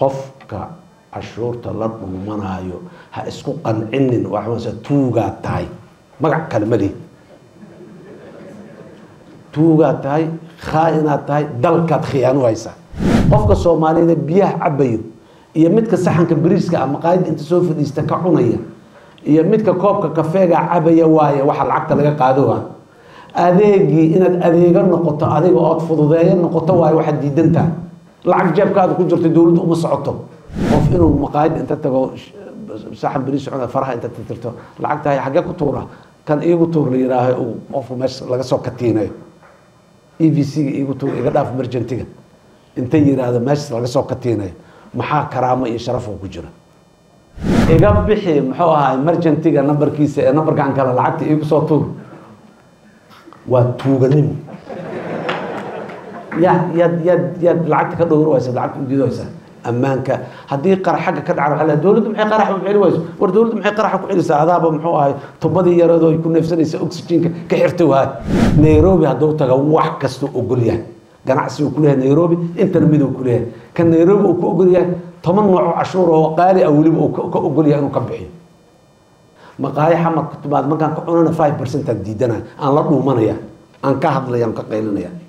qofka cashuurta la dhuumanaayo ha isku qancinin waxaa tuugaa tahay. Magac kale ma lihi. Tuugaad tahay khaa-inaad tahay dalkaad khiyaano haysaa. Qofka soomaaliyeed biyaha cabayo iyo midka saxanka bariiska ama qaayada inta soo fadhiista ka cunaya iyo midka koobka kafeega cabaya waaye waxa lacagta laga qaadowaa adeegii inaad adeego noqoto adiga ood fududeeyo noqoto waaye waxaad diidantaha lacag jeebkaada ku jirto dowladdu uma socoto. Qof inuu maqaayad inta tago saxan bariis cuna faraha inta tirtirto lacagtahay xaggee ku tuura kan iigu tuur la yidhaaho uu qofku meesha laga soo katiinayo. E v c-ga iigu tuur iga dhaaf merjantiga intay yidhaahdo meesha laga soo katiinayo. Maxaa karaamo iyo sharafoo ku jira iga bixi muxuu ahaa merjantiga nambarkiisa ee nambarkan kale lacagta iigu soo tuur. Waa tuuganimo ya yaad ka dhowr waysa lacagta udiid waysa ammaanka haddii qarax xagga ka dhaca waxaa dowladdu maxay qaraxa ku ku ka xirta taga wax kasta ogol yahay ganacsi uu kuleeyahay nairobi intana mid uu kuleeyahay kan nairobi uu ka ogol yahay toban nooco cashuur oo qaali ah weliba uu ka ogol yahay inuu ka bixiyo ku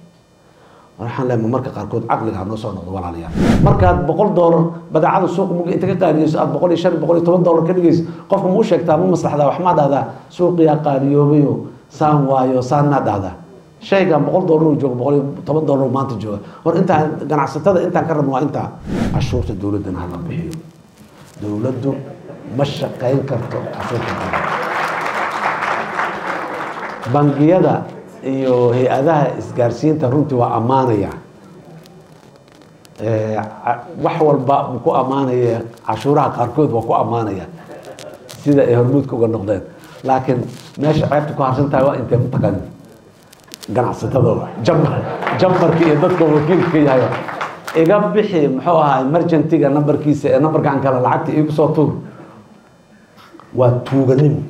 waxaan leeyahay marka qaarkood caqliga ha noo soo noqdo walaalayaal markaad boqol doolar badeecada suuqa muga inta ka qaaliyeyso aad boqol iyo shan boqol iyo toban doolar ka dhigayso qofka ma u sheegtaa ma maslaxdaa wax dhahdaa suuqiyaa qaaliyoobayo saan waayo saan maa dhahdaa shaygan boqol doolar uu joogo boqol iyo toban doolar maanta jooga. Hor intaan ganacsatada intaan ka rabno waa intaa cashuurta dowladdana hala bixiyo. Dowladdu ma shaqayn karto cashuurta bangiyada iyo hay'adaha isgaarsiinta runtii waa ammaanaya. Wax walba ku ammaanaya cashuuraha qaarkood waa ku ammaanaya sida ay hormuudka uga noqdeen. Laakiin meesha ceebta ku harsan tahay waa intee mataqaan ganacsatadooda jambar jambarka iyo dadka wakiilka ka yahay iga bixi muxuu ahaa emergentiga nambarkiisa ee nambarkan kale lacagta iigu soo tuur. Waa tuuganimo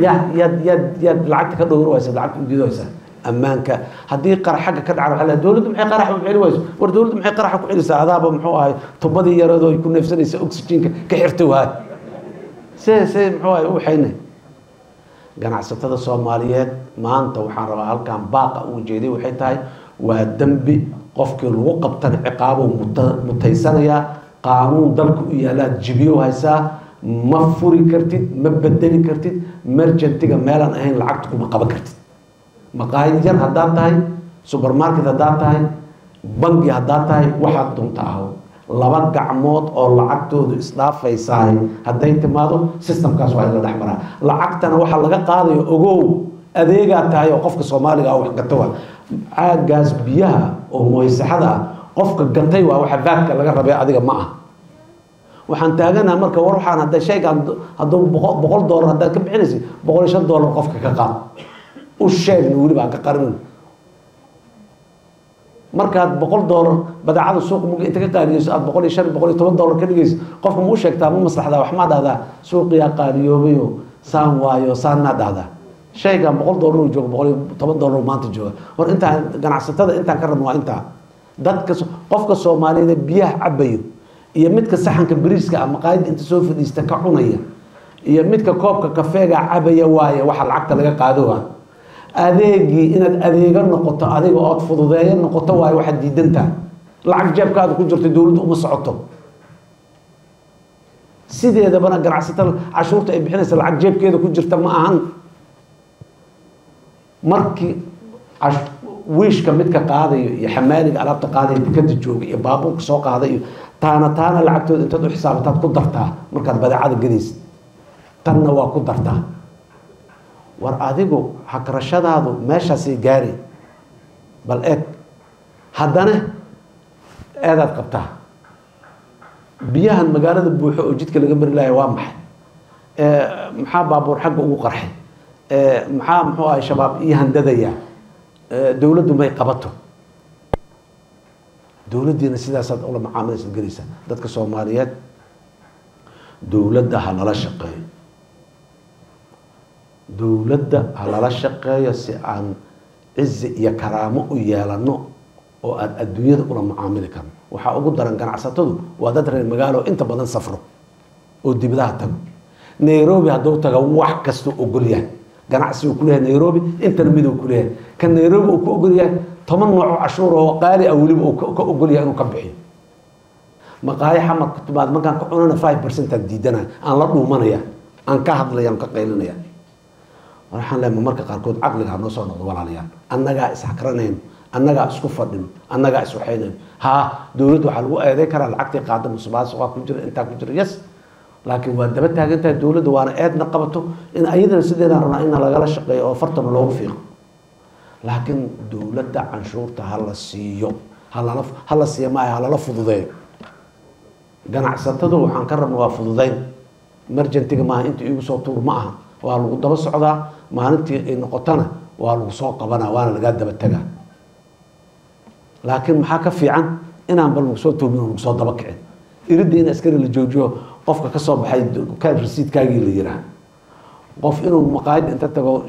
yaad yaad yaad lacagta ka dhowr waysa lacagta udiid waysa ammaanka haddii qarax xagga ka dhaca waxaa dowladdu maxay qarax u ahay tubadii ay ku neefsanaysa oxygenka ka xirta waay. U ganacsatada soomaaliyeed maanta waxaan rabaa halkan baaqa uu jeeday waxay tahay waa dembi qofkii lagu qabtana ciqaabo mutaysanayaa qaanuun dalka u yaalaad jibiyo haysaa ma furi kartid ma bedeli kartid merjantiga meelaan ahayn lacagta kuma qaban kartid. Maqaayad yar haddaad tahay supermarket haddaad tahay bangi haddaad tahay waxaad dunta aho laba gacmood oo lacagtoodu isdhaafaysaay hadday timaado systemkaas waa in la dhex maraa lacagtana waxaa laga qaadayo ogow adeegaa tahay oo qofka soomaaliga ah wax gata waa. Caagaas biyaha oo mooysaxada ah qofka gatay waa waxa vaadka laga rabay adiga ma ah waxaan taaganaha marka war waxaan hadda shaygaan hadduu boqol doolar haddaad ka bixinaysa boqol iyo shan doolar qofka ka qaad u sheegna weliba aan ka qarin markaad boqol doolar badeecada suuqa muga inta ka qaaliyeyso aad boqol iyo shan boqol iyo toban doolar ka dhigayso qofka ma u sheegtaa ma maslaxdaa wax maa dhahdaa suuqiyaa qaaliyoobayo saan waayo saan maa dhahdaa shaygan boqol doolar joogo boqol iyo toban doolar maanta jooga. Hor intaan ganacsatada intaan ka rabno waa intaa. Dadka qofka soomaaliyeed biyaha cabayo iyo midka saxanka bariiska ama qaayada inta soo fadhiista ka cunaya iyo midka koobka kafeega cabaya waaye waxa lacagta laga qaadowaa adeegii inaad adeego noqoto adiga ood fududeeyo noqoto waaye waxaad diidantaha lacag jeebkaada ku jirto dowladdu uma socoto. Sideedabana ganacsatada cashuurta ay bixinaysa lacag jeebkeeda ku jirta ma ahan. Markii wiishka midka qaadayo iyo xamaaliga alaabta qaadaya dekada jooga iyo baabuurka soo qaada iyo taana taana lacagtooda intaad u xisaabataad ku dartaa markaad badeecada gadaysid tanna waa ku dartaa. War adigu hagrashadaadu meeshaasay gaari. Bal eeg haddana eedaad qabtaa. Biyahan magaalada buuxo oo jidka laga mari laaya waa maxay? Maxaa baabuur xagga ugu qarxay? Maxaa muxuu ahay shabaab ii handadaya dowladdu may qabato. Dowladdiina sidaasaad ula macaamilaysaad gelaysaa dadka soomaaliyeed dowladda ha lala shaqeeyo. Dowladda ha lala shaqeeyo si aan cizi iyo karaamo u yeelano oo aad adduunyada ula macaamili karno waxaa ugu daran ganacsatadu waa dad reer magaalo inta badan safro oo dibadaha tago. Nairobi hadduu taga wax kastuu ogolyahay ganacsi uu kuleeyahay nairobi intana miduu kuleeyahay kan nairobi uu ka ogolyahay toban nooco cashuur oo qaali ah weliba uu ka ogolyahay inuu ka bixiyo. Ku timaad markaan ka cunana five percent aan diidanaya aan la dhuumanaya aan ka hadlaya aan ka qaylinaya waxaan leeyahay marka qaarkood caqliga ha noo soo noqdo walaalayaal. Annagaa isxakranayno annagaa isku fadhino annagaa iswaxaynayno haa dowladda waxaa lagu eeday karaa lacagtii qaada musuqmaasuqa ku jira intaa ku jira. Yes laakiin waa daba taagan tahay dowladda waana eedna qabato in ayadana sideedaan rabnaa in lagala shaqeeyo oo fartana loogu fiiqo. Laakiin dowladda canshuurta ha la siiyo halala ha la siiyo maaha halala fududeeyo. Ganacsatadu waxaan ka rabna waa fududeyn. Emergentiga maaha inta iigu soo tuur ma aha. Waa lagu daba socdaa. Maalintii ay noqotana waa lagu soo qabanaa waana lagaa daba tagaa. Laakiin maxaa ka fiican? Inaan bal lagu soo tuumin oo lagu soo daba kicin. Iridda in askari la joojiyo qofka ka soo baxay kaad rasiidkaagii la yiraa qof inuu maqaayad inta tago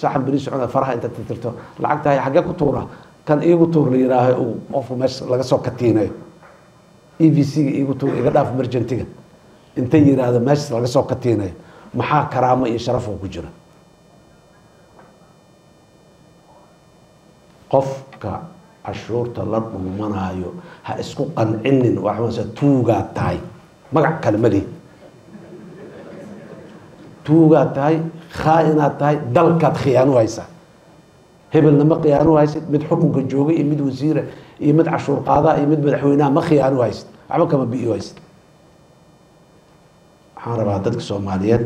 saxan beri socda faraha inta tirtirto lacagtahay xaggee ku tuura kan iigu tuur la yiraaho uu qofku meesha laga soo katiinayo e v c-ga iigu tuur iga dhaaf emergentiga inta yiraahdo meesha laga soo katiinayo maxaa karaamo iyo sharafoo ku jira qofka cashuurta la dhuumanaayo ha isku qancinin waxaase tuugaa tahay magac kale ma lihi. Tuugaad tahay khaa-inaad tahay dalkaad khiyaanu haysaa. Hebelna ma khiyaanu haysid mid xukunka jooga iyo mid wasiira iyo mid cashuur qaadaa iyo mid madaxweynaha ma khiyaanu haysid. Waxba kama biyo haysid. Waxaan rabaa dadka soomaaliyeed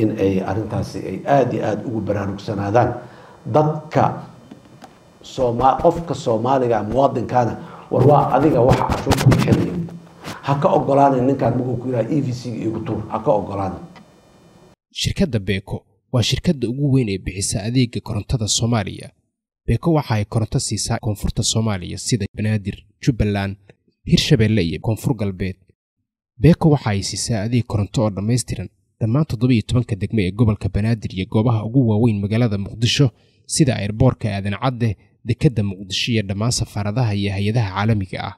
in ay arrintaasi ay aada iyo aada ugu baraarugsanaadaan. Dadka sooma qofka soomaaliga muwaadinkaana war waa adiga waxa cashuurta bixinayo ha ka ninkaan maguu ku yiraha e v c-ga igu tuur ha ka shirkadda beeko waa shirkadda ugu weyn ee bixisa adeega korontada soomaaliya. Beeko waxa ay koronto siisaa koonfurta soomaaliya sida banaadir jubbaland hirshabeelle iyo koonfur galbeed. Beeko waxa ay siisaa adeeg koronto oo dhammaystiran dhammaan toddobiyo tobanka degmo ee gobolka banaadir iyo goobaha ugu waaweyn magaalada muqdisho sida airboorka aadan cadde dekedda muqdisho iyo dhammaan safaaradaha iyo hay'adaha caalamiga ah